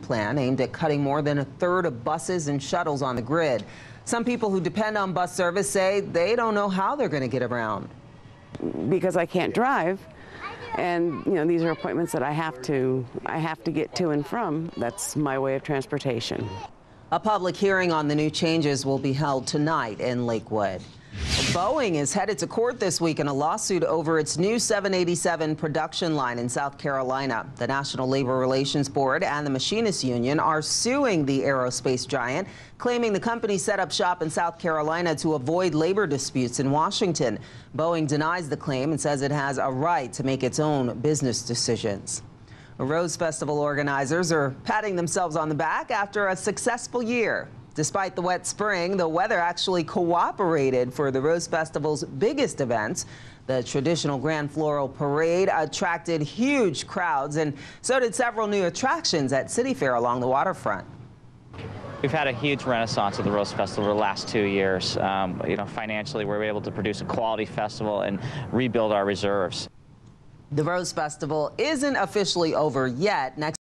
plan aimed at cutting more than a third of buses and shuttles on the grid. Some people who depend on bus service say they don't know how they're going to get around. because I can't drive. And you know, these are appointments that I have to I have to get to and from. That's my way of transportation. A public hearing on the new changes will be held tonight in Lakewood. Boeing is headed to court this week in a lawsuit over its new 787 production line in South Carolina. The National Labor Relations Board and the Machinists Union are suing the aerospace giant, claiming the company set up shop in South Carolina to avoid labor disputes in Washington. Boeing denies the claim and says it has a right to make its own business decisions. Rose Festival organizers are patting themselves on the back after a successful year. Despite the wet spring, the weather actually cooperated for the Rose Festival's biggest events. The traditional Grand Floral Parade attracted huge crowds, and so did several new attractions at City Fair along the waterfront. We've had a huge renaissance of the Rose Festival the last two years. Um, you know, financially, we were able to produce a quality festival and rebuild our reserves. The Rose Festival isn't officially over yet. Next